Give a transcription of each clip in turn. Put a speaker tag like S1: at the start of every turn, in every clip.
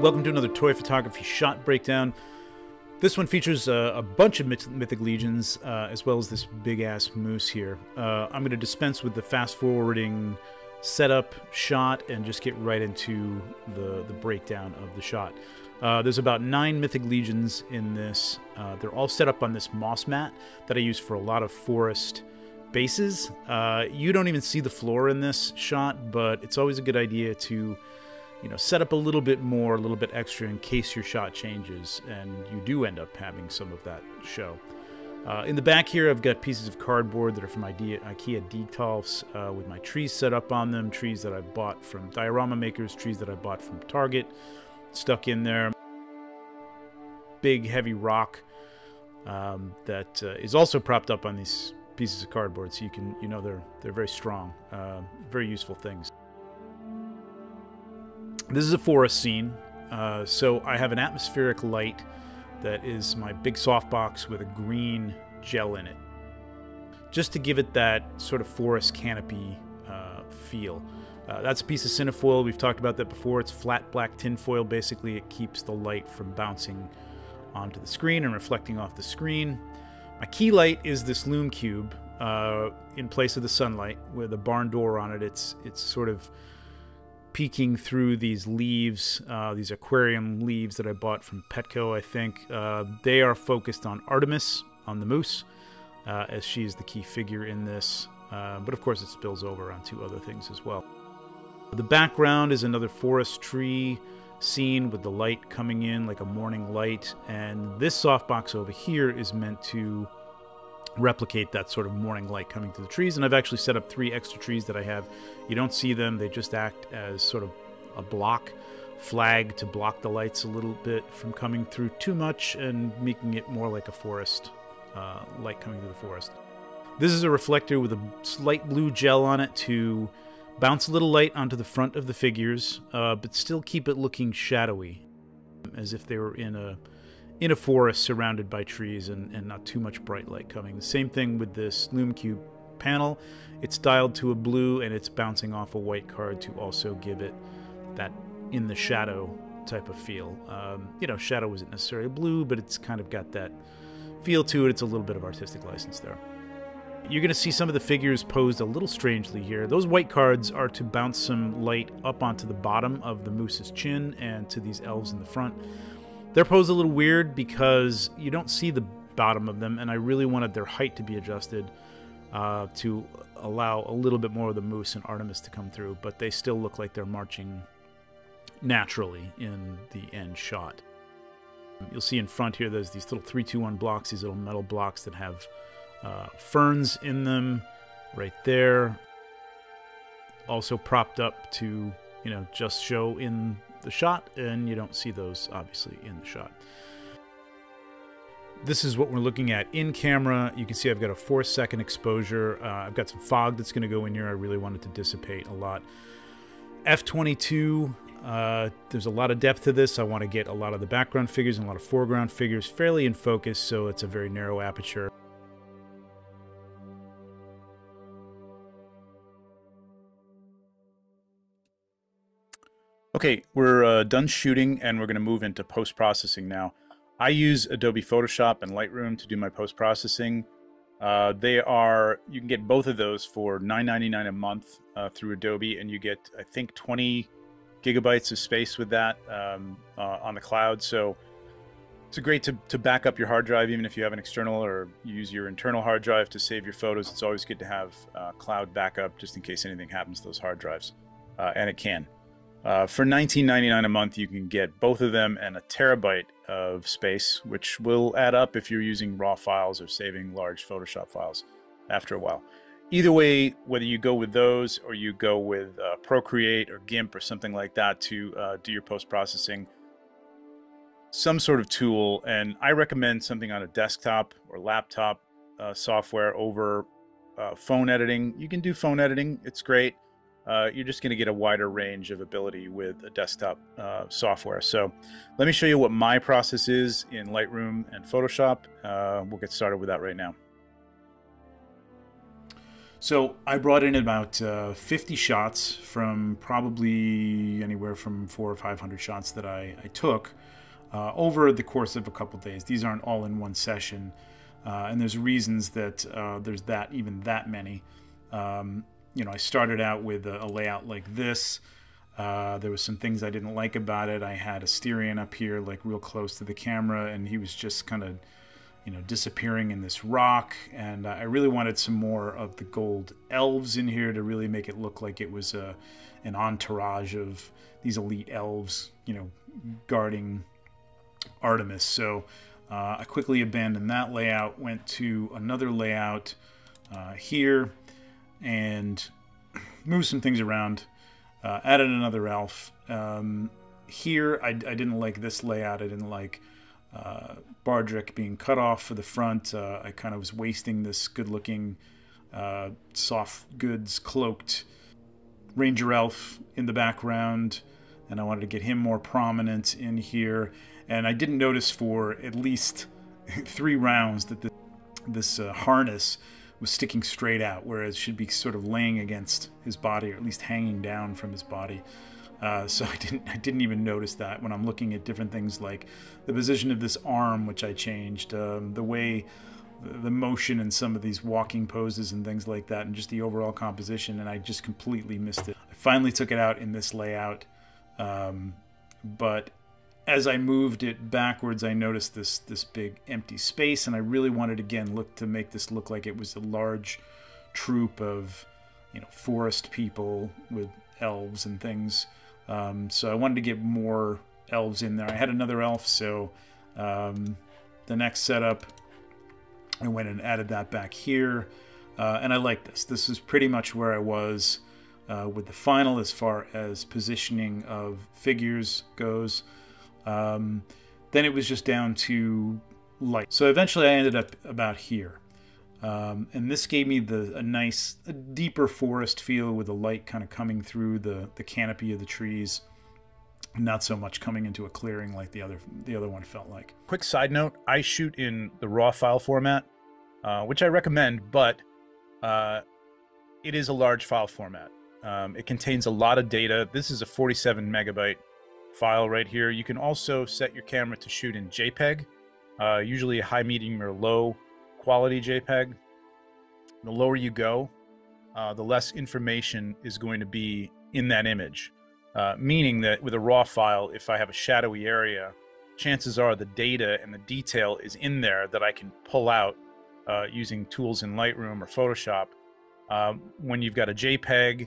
S1: Welcome to another Toy Photography Shot Breakdown. This one features a, a bunch of Mythic Legions, uh, as well as this big-ass moose here. Uh, I'm going to dispense with the fast-forwarding setup shot and just get right into the, the breakdown of the shot. Uh, there's about nine Mythic Legions in this. Uh, they're all set up on this moss mat that I use for a lot of forest bases. Uh, you don't even see the floor in this shot, but it's always a good idea to you know, set up a little bit more, a little bit extra in case your shot changes and you do end up having some of that show. Uh, in the back here, I've got pieces of cardboard that are from IKEA, IKEA Detolfs uh, with my trees set up on them, trees that I bought from diorama makers, trees that I bought from Target, stuck in there. Big, heavy rock um, that uh, is also propped up on these pieces of cardboard, so you can, you know, they're they're very strong, uh, very useful things. This is a forest scene, uh, so I have an atmospheric light that is my big softbox with a green gel in it, just to give it that sort of forest canopy uh, feel. Uh, that's a piece of cinefoil. We've talked about that before. It's flat black tinfoil. Basically, it keeps the light from bouncing onto the screen and reflecting off the screen. My key light is this Lume Cube uh, in place of the sunlight with a barn door on it. It's it's sort of peeking through these leaves, uh, these aquarium leaves that I bought from Petco, I think. Uh, they are focused on Artemis, on the moose, uh, as is the key figure in this. Uh, but of course, it spills over onto other things as well. The background is another forest tree scene with the light coming in like a morning light. And this softbox over here is meant to replicate that sort of morning light coming through the trees. And I've actually set up three extra trees that I have. You don't see them, they just act as sort of a block flag to block the lights a little bit from coming through too much and making it more like a forest uh, light coming through the forest. This is a reflector with a slight blue gel on it to bounce a little light onto the front of the figures, uh, but still keep it looking shadowy, as if they were in a in a forest surrounded by trees and, and not too much bright light coming. The same thing with this Lume Cube panel. It's dialed to a blue and it's bouncing off a white card to also give it that in the shadow type of feel. Um, you know, shadow isn't necessarily blue, but it's kind of got that feel to it. It's a little bit of artistic license there. You're going to see some of the figures posed a little strangely here. Those white cards are to bounce some light up onto the bottom of the moose's chin and to these elves in the front. They're posed a little weird because you don't see the bottom of them, and I really wanted their height to be adjusted uh, to allow a little bit more of the moose and Artemis to come through, but they still look like they're marching naturally in the end shot. You'll see in front here there's these little 321 blocks, these little metal blocks that have uh, ferns in them right there. Also propped up to, you know, just show in the shot, and you don't see those obviously in the shot. This is what we're looking at in camera. You can see I've got a four second exposure. Uh, I've got some fog that's going to go in here. I really wanted to dissipate a lot. F22, uh, there's a lot of depth to this. I want to get a lot of the background figures and a lot of foreground figures fairly in focus, so it's a very narrow aperture. Okay, we're uh, done shooting and we're going to move into post-processing now. I use Adobe Photoshop and Lightroom to do my post-processing. Uh, they are, you can get both of those for $9.99 a month uh, through Adobe and you get, I think, 20 gigabytes of space with that um, uh, on the cloud. So it's great to, to back up your hard drive, even if you have an external or use your internal hard drive to save your photos. It's always good to have uh, cloud backup just in case anything happens to those hard drives, uh, and it can. Uh, for $19.99 a month, you can get both of them and a terabyte of space, which will add up if you're using raw files or saving large Photoshop files after a while. Either way, whether you go with those or you go with uh, Procreate or GIMP or something like that to uh, do your post-processing, some sort of tool, and I recommend something on a desktop or laptop uh, software over uh, phone editing. You can do phone editing, it's great uh, you're just going to get a wider range of ability with a desktop uh, software. So let me show you what my process is in Lightroom and Photoshop. Uh, we'll get started with that right now. So I brought in about uh, 50 shots from probably anywhere from four or 500 shots that I, I took uh, over the course of a couple days. These aren't all in one session, uh, and there's reasons that there's that even that many. Um, you know, I started out with a, a layout like this. Uh, there was some things I didn't like about it. I had Asterion up here, like real close to the camera, and he was just kind of you know, disappearing in this rock. And I really wanted some more of the gold elves in here to really make it look like it was a, uh, an entourage of these elite elves, you know, guarding Artemis. So uh, I quickly abandoned that layout, went to another layout uh, here, and moved some things around. Uh, added another elf. Um, here, I, I didn't like this layout. I didn't like uh, Bardrick being cut off for the front. Uh, I kind of was wasting this good-looking, uh, soft goods cloaked Ranger Elf in the background, and I wanted to get him more prominent in here. And I didn't notice for at least three rounds that this, this uh, harness was sticking straight out, whereas should be sort of laying against his body, or at least hanging down from his body. Uh, so I didn't I didn't even notice that when I'm looking at different things like the position of this arm, which I changed, um, the way the motion in some of these walking poses and things like that, and just the overall composition, and I just completely missed it. I finally took it out in this layout, um, but as I moved it backwards, I noticed this this big empty space, and I really wanted again look to make this look like it was a large troop of you know forest people with elves and things. Um, so I wanted to get more elves in there. I had another elf, so um, the next setup, I went and added that back here. Uh, and I like this. This is pretty much where I was uh, with the final as far as positioning of figures goes. Um, then it was just down to light. So eventually I ended up about here. Um, and this gave me the a nice, a deeper forest feel with the light kind of coming through the, the canopy of the trees, not so much coming into a clearing like the other the other one felt like.
S2: Quick side note: I shoot in the raw file format, uh, which I recommend, but uh, it is a large file format. Um, it contains a lot of data. This is a 47 megabyte file right here. You can also set your camera to shoot in JPEG, uh, usually a high, medium, or low quality JPEG, the lower you go, uh, the less information is going to be in that image. Uh, meaning that with a raw file, if I have a shadowy area, chances are the data and the detail is in there that I can pull out uh, using tools in Lightroom or Photoshop. Um, when you've got a JPEG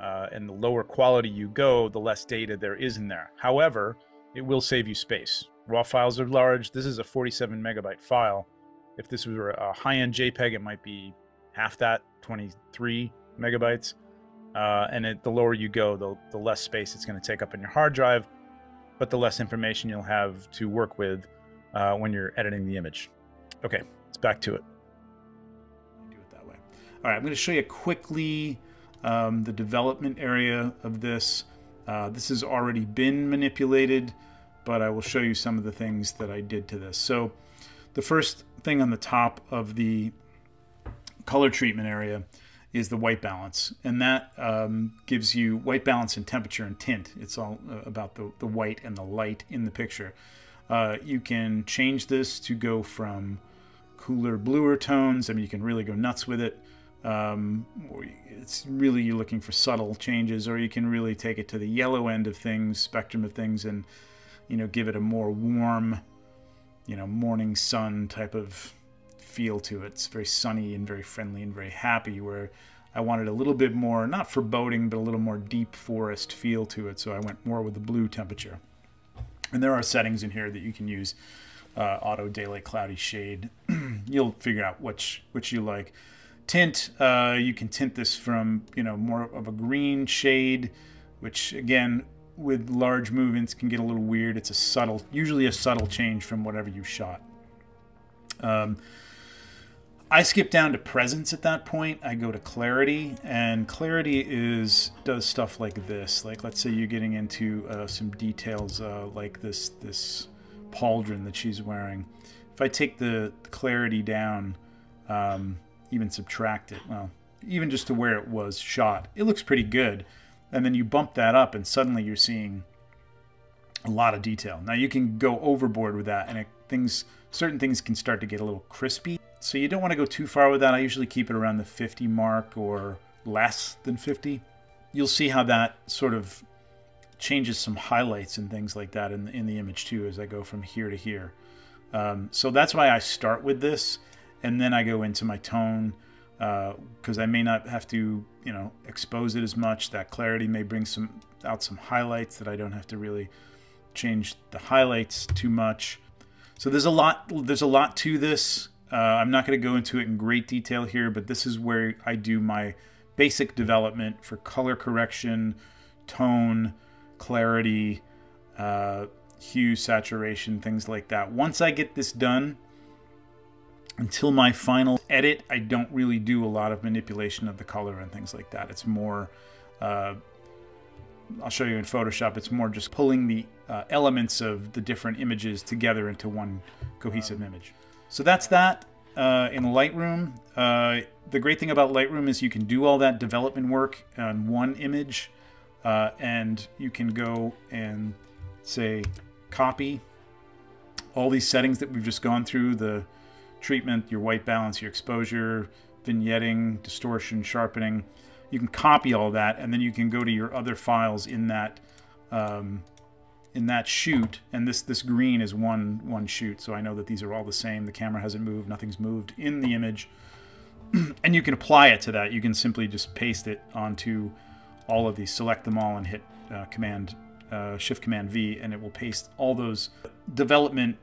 S2: uh, and the lower quality you go, the less data there is in there. However, it will save you space. Raw files are large. This is a 47 megabyte file. If this were a high-end JPEG, it might be half that, 23 megabytes. Uh, and it, the lower you go, the, the less space it's going to take up in your hard drive, but the less information you'll have to work with uh, when you're editing the image. Okay, let's back to it.
S1: Do it that way. All right, I'm going to show you quickly um, the development area of this. Uh, this has already been manipulated, but I will show you some of the things that I did to this. So the first thing on the top of the color treatment area is the white balance. And that um, gives you white balance and temperature and tint. It's all uh, about the, the white and the light in the picture. Uh, you can change this to go from cooler, bluer tones. I mean, you can really go nuts with it. Um, it's really you're looking for subtle changes, or you can really take it to the yellow end of things, spectrum of things, and you know give it a more warm you know, morning sun type of feel to it. It's very sunny and very friendly and very happy, where I wanted a little bit more, not foreboding, but a little more deep forest feel to it. So I went more with the blue temperature. And there are settings in here that you can use. Uh, auto daylight cloudy shade. You'll figure out which which you like. Tint, uh, you can tint this from you know more of a green shade, which again with large movements can get a little weird. It's a subtle, usually a subtle change from whatever you shot. Um, I skip down to presence at that point. I go to clarity, and clarity is does stuff like this. Like let's say you're getting into uh, some details uh, like this this pauldron that she's wearing. If I take the clarity down, um, even subtract it, well, even just to where it was shot, it looks pretty good. And then you bump that up, and suddenly you're seeing a lot of detail. Now you can go overboard with that, and it, things, certain things can start to get a little crispy. So you don't want to go too far with that. I usually keep it around the 50 mark or less than 50. You'll see how that sort of changes some highlights and things like that in the, in the image too as I go from here to here. Um, so that's why I start with this, and then I go into my tone because uh, I may not have to, you know, expose it as much. That clarity may bring some out some highlights that I don't have to really change the highlights too much. So there's a lot. There's a lot to this. Uh, I'm not going to go into it in great detail here, but this is where I do my basic development for color correction, tone, clarity, uh, hue, saturation, things like that. Once I get this done, until my final edit, I don't really do a lot of manipulation of the color and things like that. It's more, uh, I'll show you in Photoshop, it's more just pulling the uh, elements of the different images together into one cohesive image. So that's that uh, in Lightroom. Uh, the great thing about Lightroom is you can do all that development work on one image uh, and you can go and say copy all these settings that we've just gone through the treatment, your white balance, your exposure, vignetting, distortion, sharpening. You can copy all that, and then you can go to your other files in that um, in that shoot. And this this green is one one shoot, so I know that these are all the same. The camera hasn't moved, nothing's moved in the image, and you can apply it to that. You can simply just paste it onto all of these, select them all, and hit uh, Command uh, Shift Command V, and it will paste all those development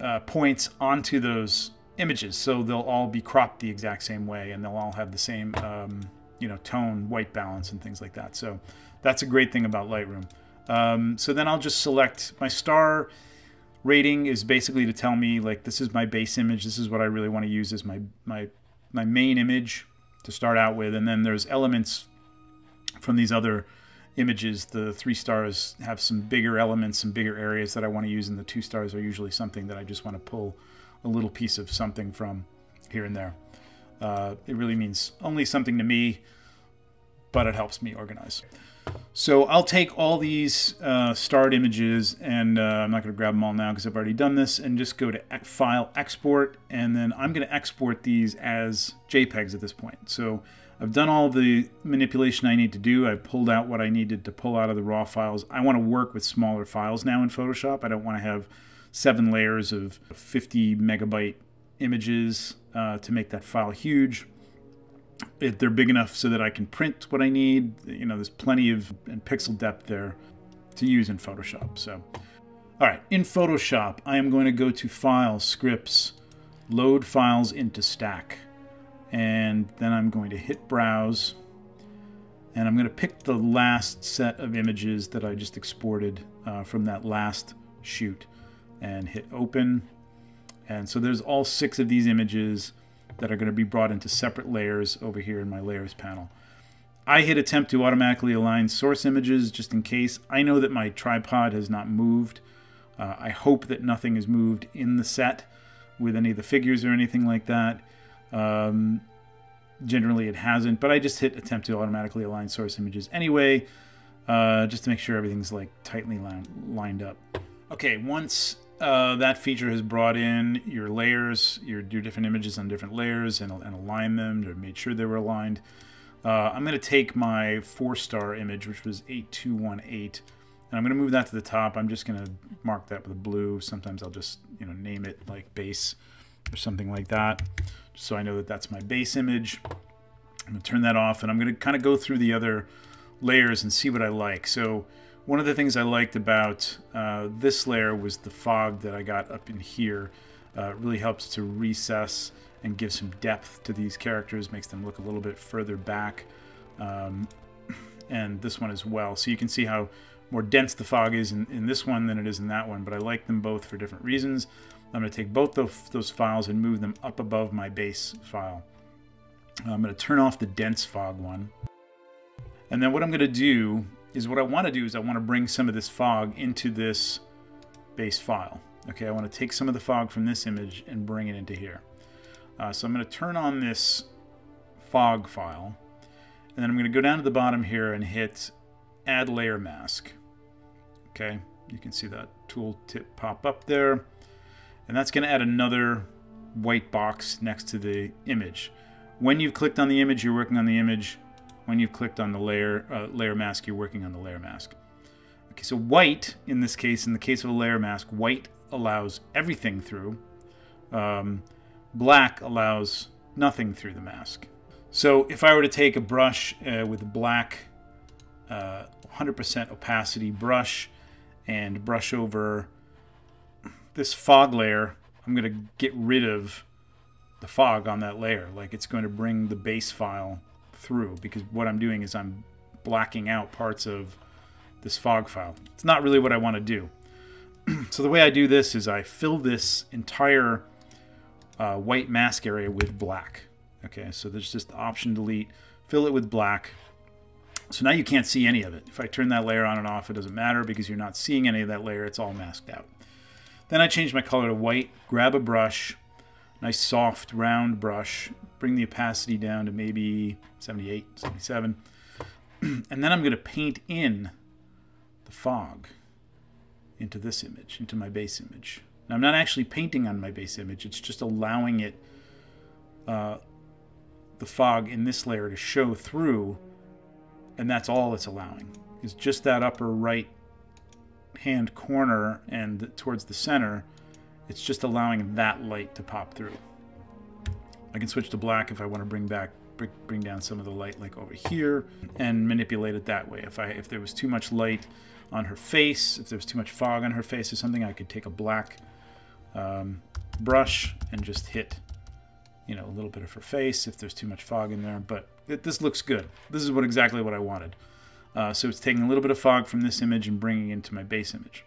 S1: uh, points onto those images. So they'll all be cropped the exact same way, and they'll all have the same, um, you know, tone, white balance, and things like that. So that's a great thing about Lightroom. Um, so then I'll just select my star rating is basically to tell me like this is my base image. This is what I really want to use as my my my main image to start out with, and then there's elements from these other images. The three stars have some bigger elements, some bigger areas that I want to use, and the two stars are usually something that I just want to pull a little piece of something from here and there. Uh, it really means only something to me, but it helps me organize. So I'll take all these uh, starred images, and uh, I'm not going to grab them all now because I've already done this, and just go to File, Export, and then I'm going to export these as JPEGs at this point. So I've done all the manipulation I need to do. I've pulled out what I needed to pull out of the raw files. I want to work with smaller files now in Photoshop. I don't want to have seven layers of 50 megabyte images uh, to make that file huge. If they're big enough so that I can print what I need. You know, there's plenty of and pixel depth there to use in Photoshop. So, all right, in Photoshop, I am going to go to File, Scripts, Load Files into Stack and then I'm going to hit browse and I'm going to pick the last set of images that I just exported uh, from that last shoot and hit open and so there's all six of these images that are going to be brought into separate layers over here in my layers panel. I hit attempt to automatically align source images just in case. I know that my tripod has not moved. Uh, I hope that nothing is moved in the set with any of the figures or anything like that. Um, generally it hasn't, but I just hit attempt to automatically align source images anyway, uh, just to make sure everything's like tightly lined up. Okay, once uh, that feature has brought in your layers, your, your different images on different layers and, and align them or made sure they were aligned. Uh, I'm going to take my four star image, which was 8218, and I'm going to move that to the top. I'm just going to mark that with a blue. Sometimes I'll just, you know, name it like base or something like that just so I know that that's my base image. I'm going to turn that off and I'm going to kind of go through the other layers and see what I like. So one of the things I liked about uh, this layer was the fog that I got up in here. Uh, really helps to recess and give some depth to these characters, makes them look a little bit further back. Um, and this one as well. So you can see how more dense the fog is in, in this one than it is in that one, but I like them both for different reasons. I'm going to take both of those files and move them up above my base file. I'm going to turn off the dense fog one. And then what I'm going to do is what I want to do is I want to bring some of this fog into this base file. Okay, I want to take some of the fog from this image and bring it into here. Uh, so I'm going to turn on this fog file. And then I'm going to go down to the bottom here and hit add layer mask. Okay, you can see that tooltip pop up there. And that's going to add another white box next to the image. When you've clicked on the image, you're working on the image. When you've clicked on the layer uh, layer mask, you're working on the layer mask. Okay, so white, in this case, in the case of a layer mask, white allows everything through. Um, black allows nothing through the mask. So if I were to take a brush uh, with black 100% uh, opacity brush and brush over this fog layer, I'm going to get rid of the fog on that layer. Like it's going to bring the base file through because what I'm doing is I'm blacking out parts of this fog file. It's not really what I want to do. so the way I do this is I fill this entire uh, white mask area with black. Okay, so there's just the option delete, fill it with black. So now you can't see any of it. If I turn that layer on and off, it doesn't matter because you're not seeing any of that layer. It's all masked out. Then I change my color to white, grab a brush, nice soft round brush, bring the opacity down to maybe 78, 77. and then I'm going to paint in the fog into this image, into my base image. Now I'm not actually painting on my base image, it's just allowing it, uh, the fog in this layer to show through, and that's all it's allowing, is just that upper right hand corner and towards the center, it's just allowing that light to pop through. I can switch to black if I want to bring back bring down some of the light like over here and manipulate it that way. If I if there was too much light on her face, if there was too much fog on her face or something, I could take a black um, brush and just hit you know a little bit of her face if there's too much fog in there. But it, this looks good. This is what exactly what I wanted. Uh, so it's taking a little bit of fog from this image and bringing it into my base image.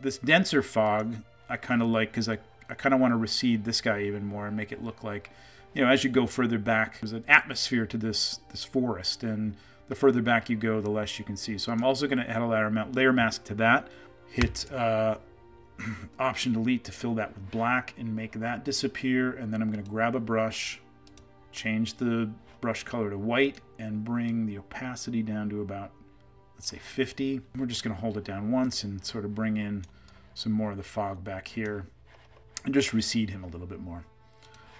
S1: This denser fog I kind of like because I, I kind of want to recede this guy even more and make it look like, you know, as you go further back, there's an atmosphere to this, this forest. And the further back you go, the less you can see. So I'm also going to add a layer, layer mask to that. Hit uh, Option Delete to fill that with black and make that disappear. And then I'm going to grab a brush, change the brush color to white, and bring the opacity down to about let's say 50. We're just going to hold it down once and sort of bring in some more of the fog back here and just recede him a little bit more.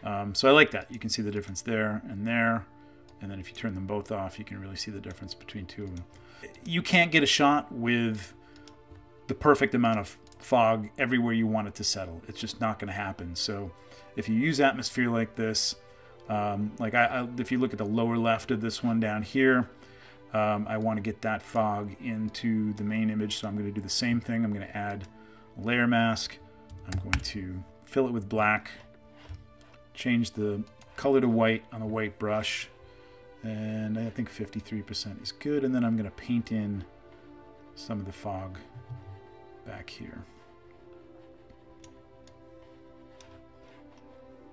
S1: Um, so I like that. You can see the difference there and there. And then if you turn them both off, you can really see the difference between two of them. You can't get a shot with the perfect amount of fog everywhere you want it to settle. It's just not going to happen. So if you use atmosphere like this, um, like I, I, if you look at the lower left of this one down here, um, I want to get that fog into the main image, so I'm going to do the same thing. I'm going to add layer mask. I'm going to fill it with black, change the color to white on the white brush, and I think 53% is good. And then I'm going to paint in some of the fog back here.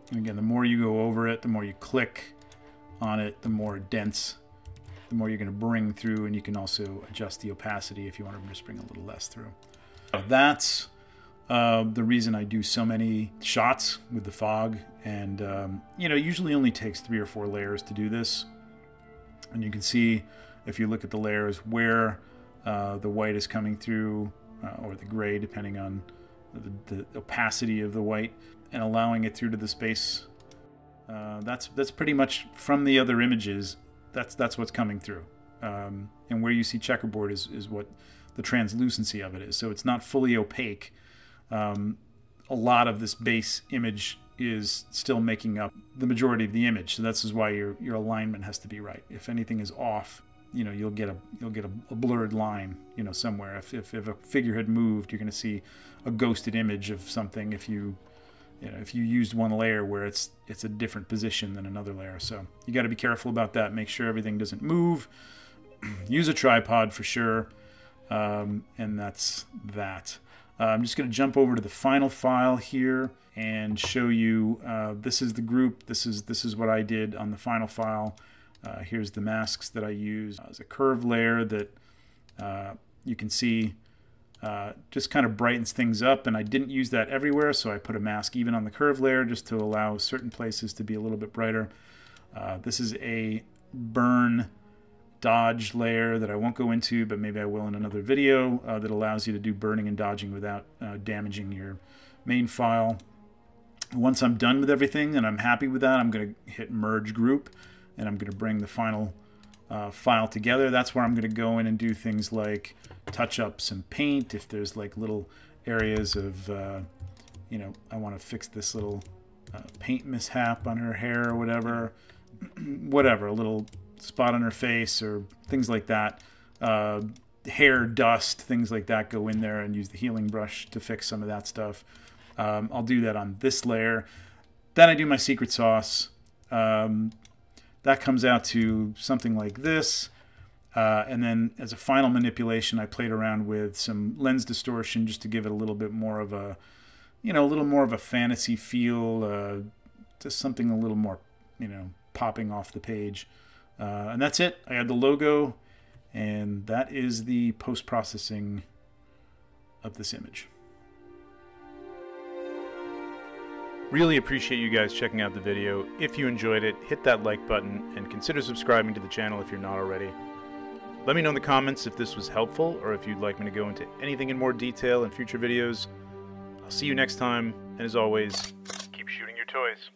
S1: And again, the more you go over it, the more you click on it, the more dense the more you're going to bring through, and you can also adjust the opacity if you want to just bring a little less through. That's uh, the reason I do so many shots with the fog, and um, you know, usually only takes three or four layers to do this. And you can see if you look at the layers where uh, the white is coming through, uh, or the gray, depending on the, the, opacity of the white, and allowing it through to the space. Uh, that's that's pretty much from the other images that's that's what's coming through. Um, and where you see checkerboard is, is what the translucency of it is. So it's not fully opaque. Um, a lot of this base image is still making up the majority of the image. So that's why your your alignment has to be right. If anything is off, you know you'll get a you'll get a, a blurred line, you know, somewhere. If, if if a figure had moved, you're going to see a ghosted image of something. If you you know, if you used one layer where it's it's a different position than another layer. So you got to be careful about that. Make sure everything doesn't move. Use a tripod for sure. Um, and that's that. Uh, I'm just going to jump over to the final file here and show you. Uh, this is the group. This is this is what I did on the final file. Uh, here's the masks that I use. It's a curve layer that uh, you can see uh, just kind of brightens things up and I didn't use that everywhere so I put a mask even on the curve layer just to allow certain places to be a little bit brighter. Uh, this is a burn dodge layer that I won't go into, but maybe I will in another video uh, that allows you to do burning and dodging without uh, damaging your main file. Once I'm done with everything and I'm happy with that, I'm going to hit merge group and I'm going to bring the final uh, file together. That's where I'm going to go in and do things like touch up some paint if there's like little areas of, uh, you know, I want to fix this little uh, paint mishap on her hair or whatever. whatever, a little spot on her face or things like that. Uh, hair dust, things like that go in there and use the healing brush to fix some of that stuff. Um, I'll do that on this layer. Then I do my secret sauce. Um, that comes out to something like this. Uh, and then as a final manipulation, I played around with some lens distortion just to give it a little bit more of a, you know, a little more of a fantasy feel, uh, just something a little more, you know, popping off the page. Uh, and that's it. I had the logo, and that is the post-processing of this image.
S2: Really appreciate you guys checking out the video. If you enjoyed it, hit that like button and consider subscribing to the channel if you're not already. Let me know in the comments if this was helpful or if you'd like me to go into anything in more detail in future videos. I'll see you next time, and as always, keep shooting your toys.